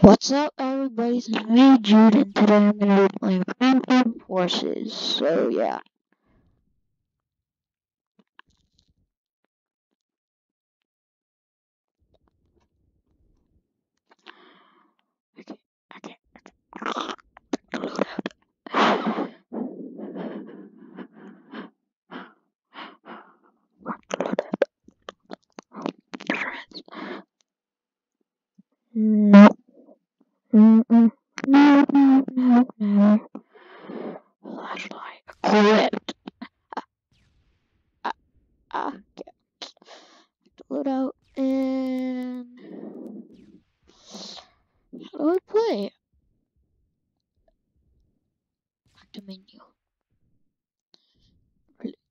What's up, everybody? It's me, Jude, and today I'm gonna be playing Phantom Forces. So yeah. Okay, okay, okay. No. Mm-mm. No, no, no, no. Flashlight equipped. Ah, ah, ah, okay. Load out and how do I play? Back to menu.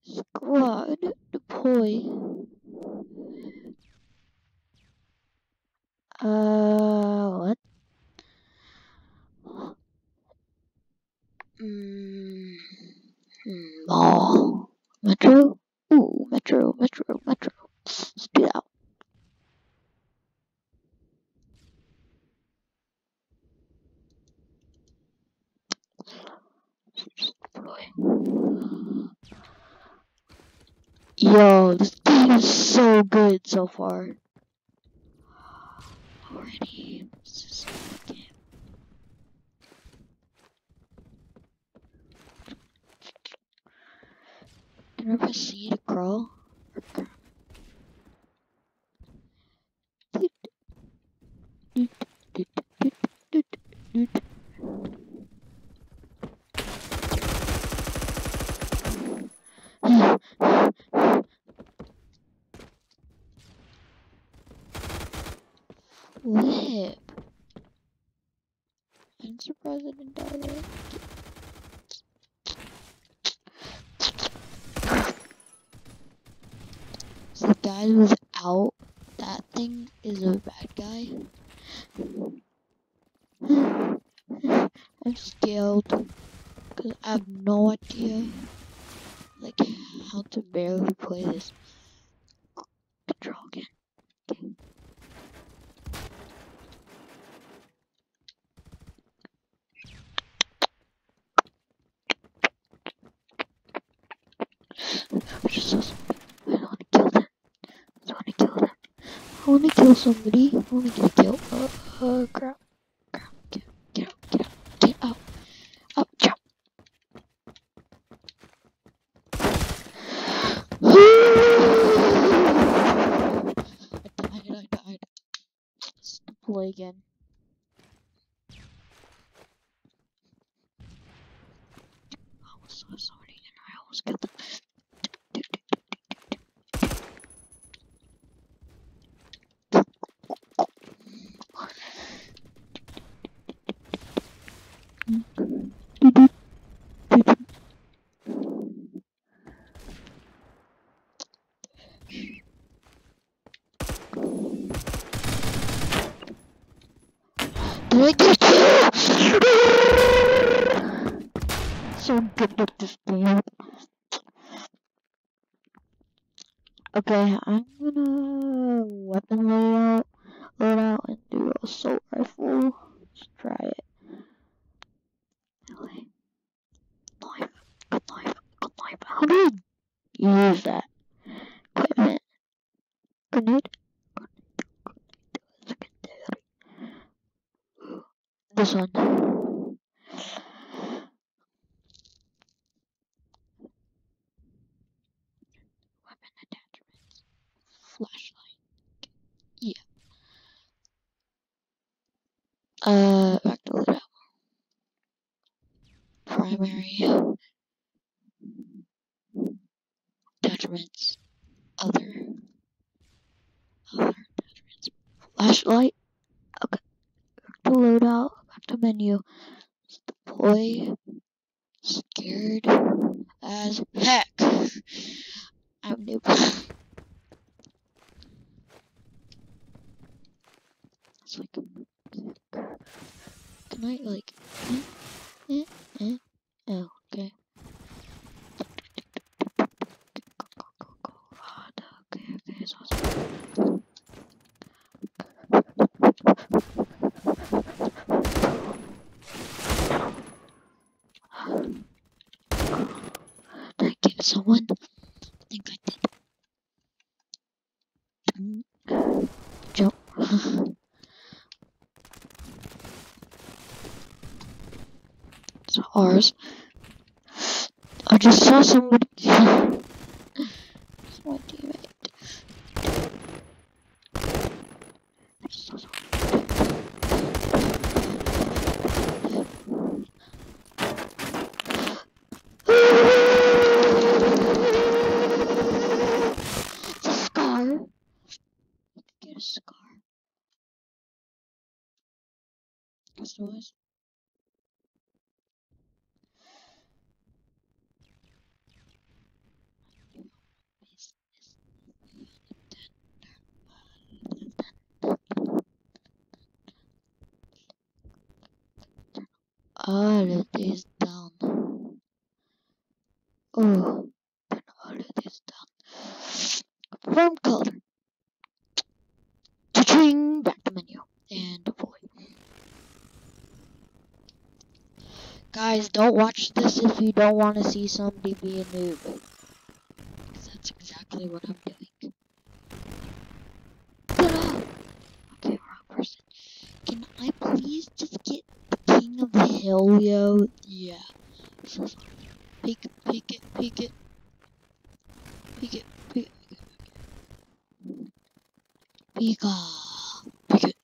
Squad deploy. Uh, what? Mm, mall. Metro? Ooh, Metro, Metro, Metro. Let's do that. Yo, this game is so far. Already, this is. Can I C to crawl? Flip. I'm surprised I didn't die there. The guy who's out, that thing is a bad guy. I'm scared because I have no idea like how to barely play this control game. I just saw somebody. I don't want to kill them. I don't want to kill them. I want to kill somebody. I want to get killed. Uh, uh, crap. Crap. Get, get out. Get out. Get out. Up. Jump. I died. I died. Let's play again. I almost saw somebody and I almost killed them. Did I get you? So good at this game. Okay, I'm gonna weapon loadout, load out and do assault rifle. Let's try it. Melee. Knife, good knife, good knife. How do you use that? Equipment. Grenade. This one. Weapon attachments. Flashlight. Yeah. Uh, back to loadout. Primary. Attachments. Other. Other attachments. Flashlight. Okay. Back to loadout. Menu. Let's deploy. Scared as heck. I'm new. It's like, can I like, eh, eh, eh? Oh, okay. Okay, okay, so it's- someone? I think I did. Mm. Jump. it's ours. I just saw somebody. it's my teammate. I just saw somebody. It's a scar. Get a scar. That's noise. All of mm-hmm. this down. Mm-hmm. Oh, put all of this down. From color. Cha-ching! Back to menu. And deploy. Guys, don't watch this if you don't want to see somebody be a noob. Because that's exactly what I'm doing. Ta-da! Okay, wrong person. Can I please just get the yo? Yeah. Sorry. Peek it, peek it, peek it. Peek it, peek it. Pika. Peek it.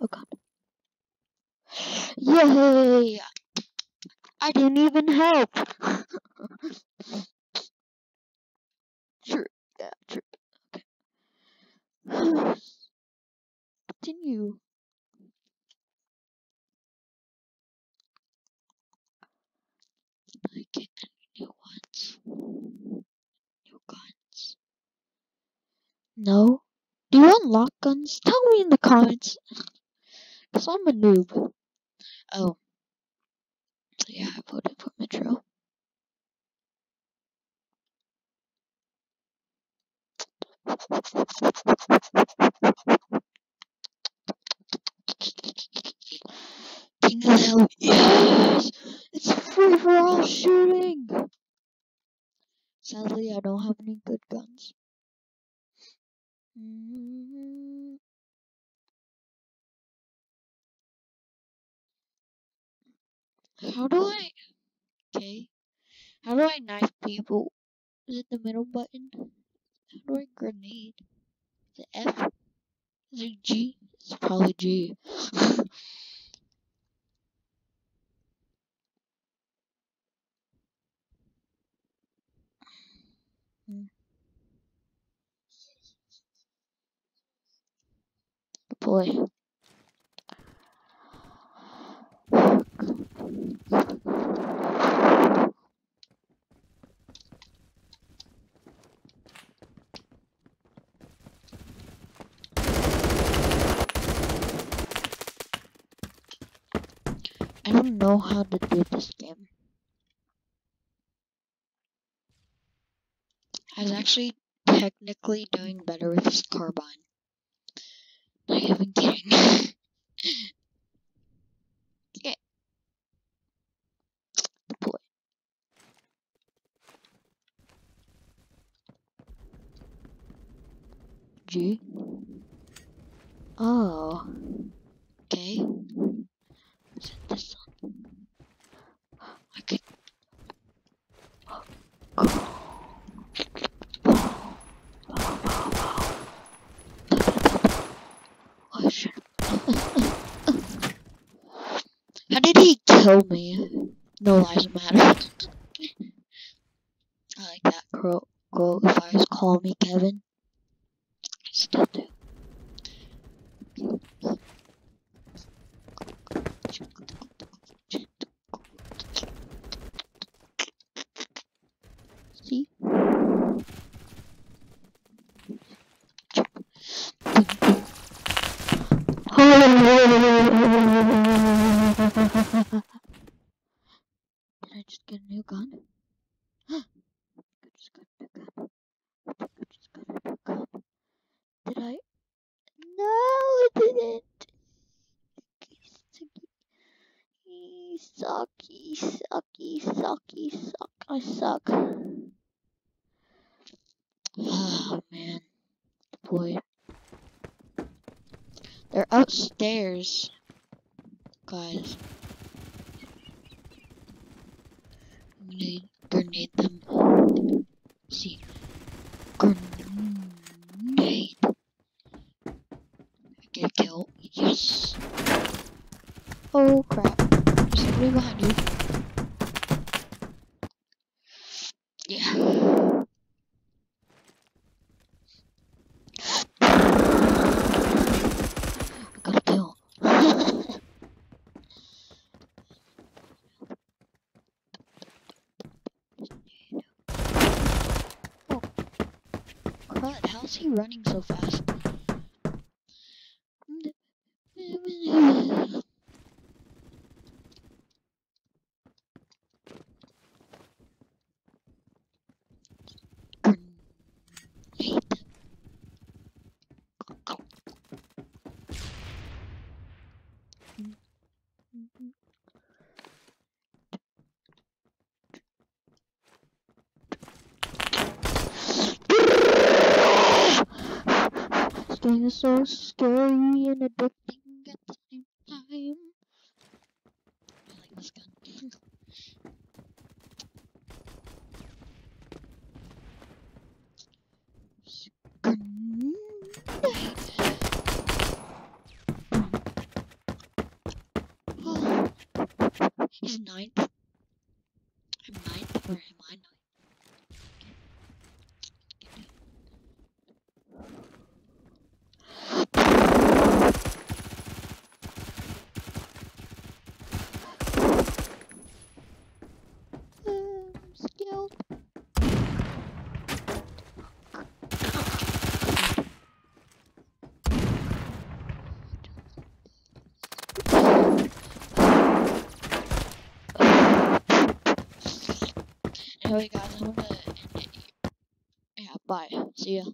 Oh god. Yay! I didn't even help. True. Yeah, true. Okay. Continue. I get new ones? New guns? No? Do you unlock guns? Tell me in the comments. Cause I'm a noob. Oh. Yeah, I voted for Metro. Yes! It's free for all shooting! Sadly, I don't have any good guns. Mm. How do I? Okay. How do I knife people? Is it the middle button? How do I grenade? It F? Is it G? It's probably G. Hmm. Boy. I don't know how to do this game. I was actually technically doing better with this carbine. Not even kidding. G. Oh. Okay. Is it this one? I could. Oh shit. How kill me? No lives matter. I like that quote. If I was call me Kevin, I still do. See? Just get a new gun? just got a new gun. just got a new gun. Did I? No, I didn't. Sucky, sucky, sucky, suck. I suck. Oh man, boy. They're upstairs, guys. Gonna grenade them. See, grenade. Get a kill. Yes. Oh crap! Somebody behind you. Yeah. I got a kill. oh. Crud, how's he running so fast? Is so scary and addicting at the same time. I like this gun. Ninth. I'm ninth, or am I ninth? I'm skilled. Anyway, guys, I'm gonna end it here. Yeah, bye. See ya.